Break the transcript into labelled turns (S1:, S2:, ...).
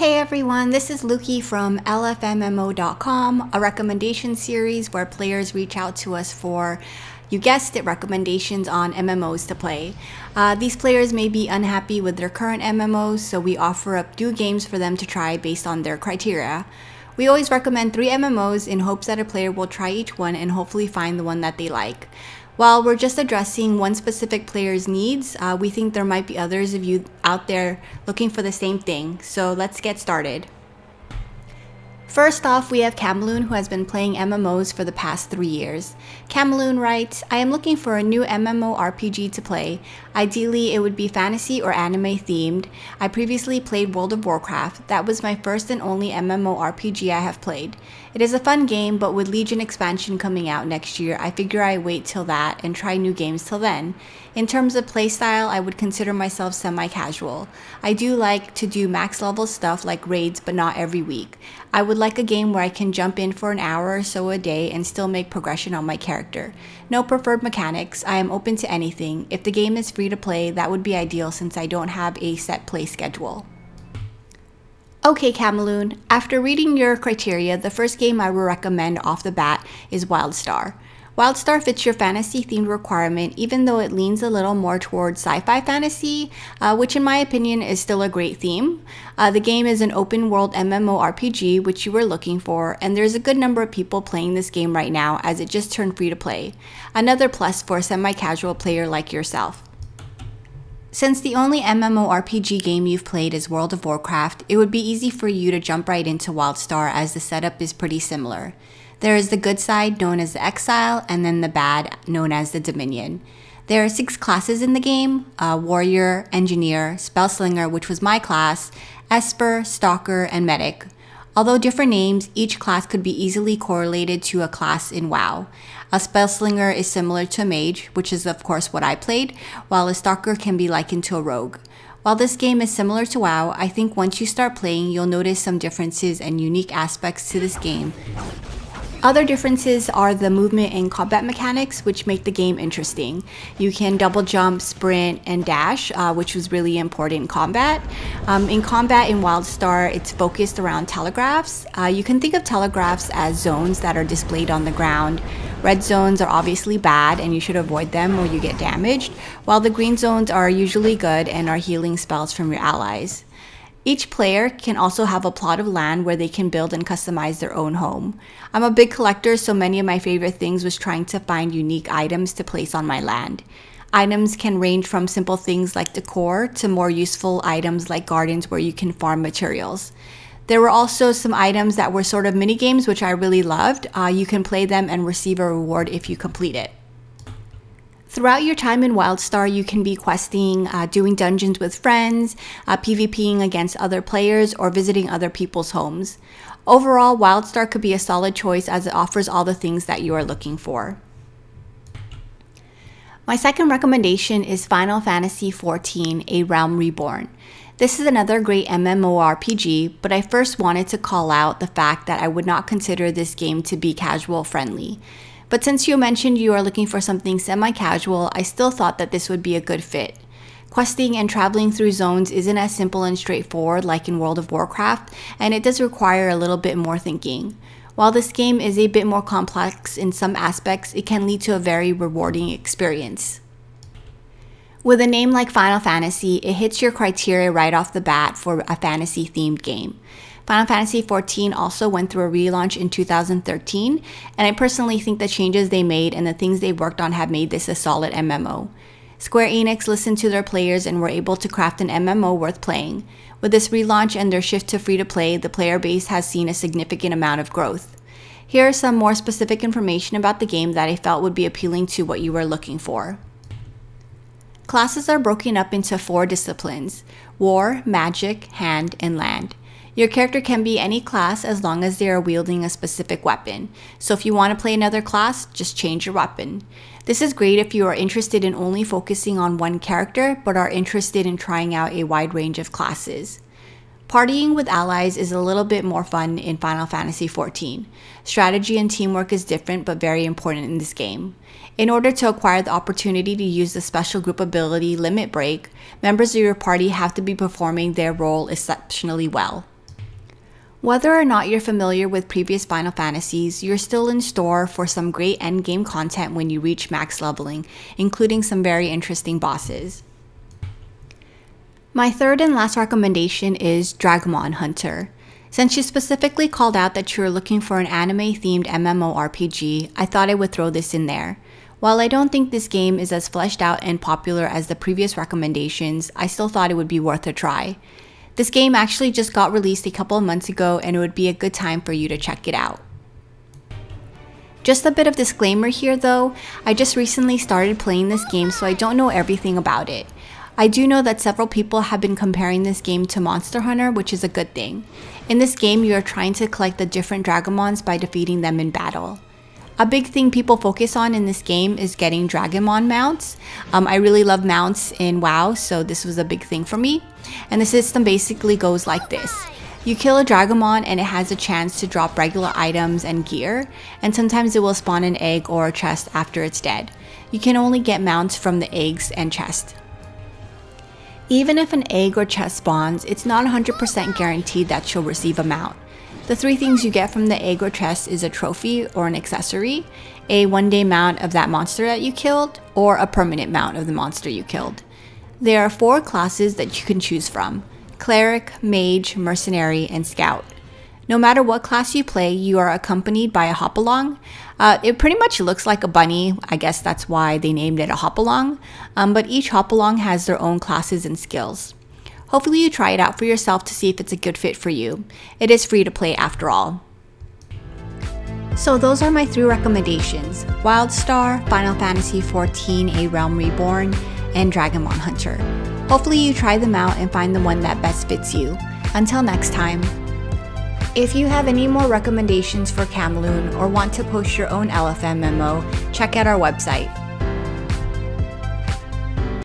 S1: Hey everyone, this is Luki from LFMMO.com, a recommendation series where players reach out to us for, you guessed it, recommendations on MMOs to play. Uh, these players may be unhappy with their current MMOs, so we offer up new games for them to try based on their criteria. We always recommend three MMOs in hopes that a player will try each one and hopefully find the one that they like. While we're just addressing one specific player's needs, uh, we think there might be others of you out there looking for the same thing. So let's get started. First off, we have Kamilune who has been playing MMOs for the past three years. Kamilune writes, I am looking for a new MMO RPG to play. Ideally, it would be fantasy or anime themed. I previously played World of Warcraft. That was my first and only MMO RPG I have played. It is a fun game, but with Legion expansion coming out next year, I figure I wait till that and try new games till then. In terms of playstyle, I would consider myself semi-casual. I do like to do max level stuff like raids, but not every week. I would like a game where I can jump in for an hour or so a day and still make progression on my character. No preferred mechanics, I am open to anything. If the game is free to play, that would be ideal since I don't have a set play schedule. Okay, Kamilune, after reading your criteria, the first game I will recommend off the bat is WildStar. WildStar fits your fantasy themed requirement, even though it leans a little more towards sci fi fantasy, uh, which, in my opinion, is still a great theme. Uh, the game is an open world MMORPG, which you were looking for, and there's a good number of people playing this game right now as it just turned free to play. Another plus for a semi casual player like yourself. Since the only MMORPG game you've played is World of Warcraft, it would be easy for you to jump right into WildStar as the setup is pretty similar. There is the good side, known as the Exile, and then the bad, known as the Dominion. There are six classes in the game uh, Warrior, Engineer, Spellslinger, which was my class, Esper, Stalker, and Medic. Although different names, each class could be easily correlated to a class in WoW. A Spellslinger is similar to a Mage, which is of course what I played, while a Stalker can be likened to a Rogue. While this game is similar to WoW, I think once you start playing, you'll notice some differences and unique aspects to this game other differences are the movement and combat mechanics, which make the game interesting. You can double jump, sprint, and dash, uh, which was really important in combat. Um, in combat in WildStar, it's focused around telegraphs. Uh, you can think of telegraphs as zones that are displayed on the ground. Red zones are obviously bad and you should avoid them or you get damaged, while the green zones are usually good and are healing spells from your allies. Each player can also have a plot of land where they can build and customize their own home. I'm a big collector, so many of my favorite things was trying to find unique items to place on my land. Items can range from simple things like decor to more useful items like gardens where you can farm materials. There were also some items that were sort of mini games, which I really loved. Uh, you can play them and receive a reward if you complete it. Throughout your time in WildStar, you can be questing, uh, doing dungeons with friends, uh, PvPing against other players, or visiting other people's homes. Overall, WildStar could be a solid choice as it offers all the things that you are looking for. My second recommendation is Final Fantasy XIV A Realm Reborn. This is another great MMORPG, but I first wanted to call out the fact that I would not consider this game to be casual friendly. But since you mentioned you are looking for something semi casual, I still thought that this would be a good fit. Questing and traveling through zones isn't as simple and straightforward like in World of Warcraft, and it does require a little bit more thinking. While this game is a bit more complex in some aspects, it can lead to a very rewarding experience. With a name like Final Fantasy, it hits your criteria right off the bat for a fantasy themed game. Final Fantasy XIV also went through a relaunch in 2013, and I personally think the changes they made and the things they worked on have made this a solid MMO. Square Enix listened to their players and were able to craft an MMO worth playing. With this relaunch and their shift to free to play, the player base has seen a significant amount of growth. Here is some more specific information about the game that I felt would be appealing to what you were looking for. Classes are broken up into four disciplines War, Magic, Hand, and Land. Your character can be any class as long as they are wielding a specific weapon. So if you want to play another class, just change your weapon. This is great if you are interested in only focusing on one character but are interested in trying out a wide range of classes. Partying with allies is a little bit more fun in Final Fantasy XIV. Strategy and teamwork is different but very important in this game. In order to acquire the opportunity to use the special group ability Limit Break, members of your party have to be performing their role exceptionally well. Whether or not you're familiar with previous Final Fantasies, you're still in store for some great endgame content when you reach max leveling, including some very interesting bosses. My third and last recommendation is Dragomon Hunter. Since you specifically called out that you're looking for an anime themed MMORPG, I thought I would throw this in there. While I don't think this game is as fleshed out and popular as the previous recommendations, I still thought it would be worth a try. This game actually just got released a couple of months ago and it would be a good time for you to check it out. Just a bit of disclaimer here though, I just recently started playing this game so I don't know everything about it. I do know that several people have been comparing this game to Monster Hunter, which is a good thing. In this game, you are trying to collect the different Dragomons by defeating them in battle. A big thing people focus on in this game is getting Dragomon mounts. Um, I really love mounts in WoW, so this was a big thing for me. And the system basically goes like this. You kill a Dragomon and it has a chance to drop regular items and gear, and sometimes it will spawn an egg or a chest after it's dead. You can only get mounts from the eggs and chest. Even if an egg or chest spawns, it's not 100% guaranteed that you'll receive a mount. The three things you get from the or chest is a trophy or an accessory, a one day mount of that monster that you killed, or a permanent mount of the monster you killed. There are four classes that you can choose from Cleric, Mage, Mercenary, and Scout. No matter what class you play, you are accompanied by a Hopalong. Uh, it pretty much looks like a bunny. I guess that's why they named it a Hopalong. Um, but each Hopalong has their own classes and skills. Hopefully you try it out for yourself to see if it's a good fit for you. It is free to play after all. So those are my three recommendations, Wildstar, Final Fantasy XIV A Realm Reborn, and Dragomon Hunter. Hopefully you try them out and find the one that best fits you. Until next time. If you have any more recommendations for Kamilune or want to post your own LFM MMO, check out our website